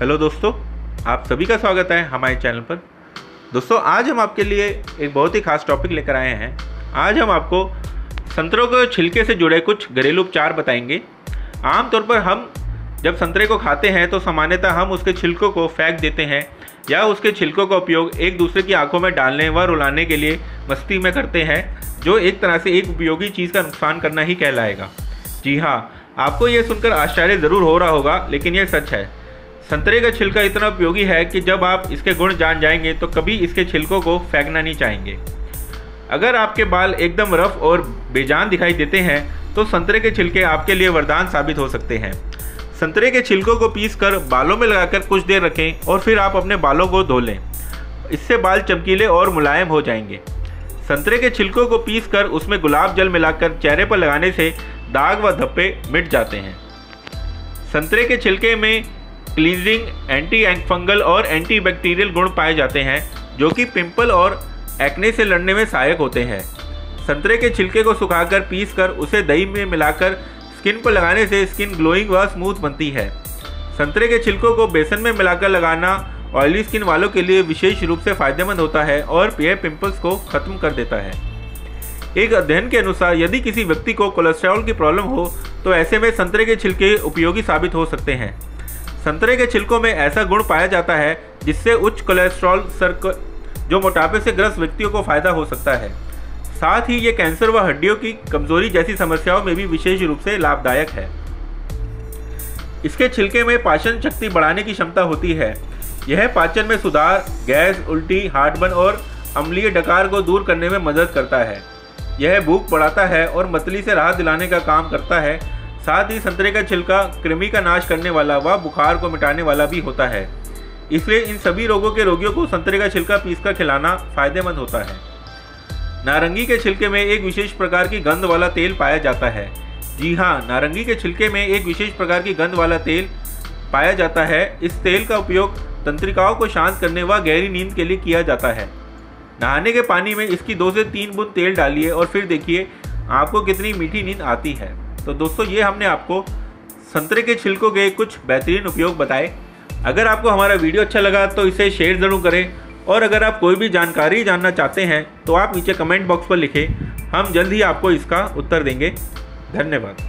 Hello दोस्तों, आप सभी का स्वागत है हमारे चैनल पर। दोस्तों, आज हम आपके लिए एक बहुत ही खास टॉपिक लेकर आए हैं। आज हम आपको संतरों के छिलके से जुड़े कुछ घरेलू उपचार बताएँगे। आमतौर पर हम जब संतरे को खाते हैं तो सामान्यतः हम उसके छिलकों को फेंक देते हैं या उसके छिलकों का उपयोग एक दूसरे की आँखों में डालने व रुलाने के लिए मस्ती में करते हैं, जो एक तरह से एक उपयोगी चीज़ का नुकसान करना ही कहलाएगा। जी हाँ आपको ये सुनकर आश्चर्य ज़रूर हो रहा होगा, लेकिन यह सच है। संतरे का छिलका इतना उपयोगी है कि जब आप इसके गुण जान जाएँगे तो कभी इसके छिलकों को फेंकना नहीं चाहेंगे। अगर आपके बाल एकदम रफ और बेजान दिखाई देते हैं तो संतरे के छिलके आपके लिए वरदान साबित हो सकते हैं। संतरे के छिलकों को पीस कर बालों में लगाकर कुछ देर रखें और फिर आप अपने बालों को धो लें। इससे बाल चमकीले और मुलायम हो जाएँगे। संतरे के छिलकों को पीस कर उसमें गुलाब जल मिलाकर चेहरे पर लगाने से दाग व धब्बे मिट जाते हैं। संतरे के छिलके में क्लीजिंग एंटी फंगल और एंटी बैक्टीरियल गुण पाए जाते हैं, जो कि पिंपल और एक्ने से लड़ने में सहायक होते हैं। संतरे के छिलके को सुखाकर पीस कर उसे दही में मिलाकर स्किन पर लगाने से स्किन ग्लोइंग व स्मूथ बनती है। संतरे के छिलकों को बेसन में मिलाकर लगाना ऑयली स्किन वालों के लिए विशेष रूप से फ़ायदेमंद होता है और पेयर पिंपल्स को खत्म कर देता है। एक अध्ययन के अनुसार यदि किसी व्यक्ति को कोलेस्ट्रॉल की प्रॉब्लम हो तो ऐसे में संतरे के छिलके उपयोगी साबित हो सकते हैं। संतरे के छिलकों में ऐसा गुण पाया जाता है, जिससे उच्च कोलेस्ट्रॉल सर्क जो मोटापे से ग्रस्त व्यक्तियों को फ़ायदा हो सकता है। साथ ही ये कैंसर व हड्डियों की कमज़ोरी जैसी समस्याओं में भी विशेष रूप से लाभदायक है। इसके छिलके में पाचन शक्ति बढ़ाने की क्षमता होती है। यह पाचन में सुधार, गैस, उल्टी हार्टबर्न और अम्लीय डकार को दूर करने में मदद करता है। यह भूख बढ़ाता है और मतली से राहत दिलाने का काम करता है। साथ ही संतरे का छिलका कृमि का नाश करने वाला व बुखार को मिटाने वाला भी होता है। इसलिए इन सभी रोगों के रोगियों को संतरे का छिलका पीसकर खिलाना फ़ायदेमंद होता है। नारंगी के छिलके में एक विशेष प्रकार की गंध वाला तेल पाया जाता है। जी हाँ नारंगी के छिलके में एक विशेष प्रकार की गंध वाला तेल पाया जाता है। इस तेल का उपयोग तंत्रिकाओं को शांत करने व गहरी नींद के लिए किया जाता है। नहाने के पानी में इसकी दो से तीन बूंद तेल डालिए और फिर देखिए, आपको कितनी मीठी नींद आती है। तो दोस्तों, ये हमने आपको संतरे के छिलकों के कुछ बेहतरीन उपयोग बताए। अगर आपको हमारा वीडियो अच्छा लगा तो इसे शेयर ज़रूर करें। और अगर आप कोई भी जानकारी जानना चाहते हैं तो आप नीचे कमेंट बॉक्स पर लिखें। हम जल्द ही आपको इसका उत्तर देंगे। धन्यवाद।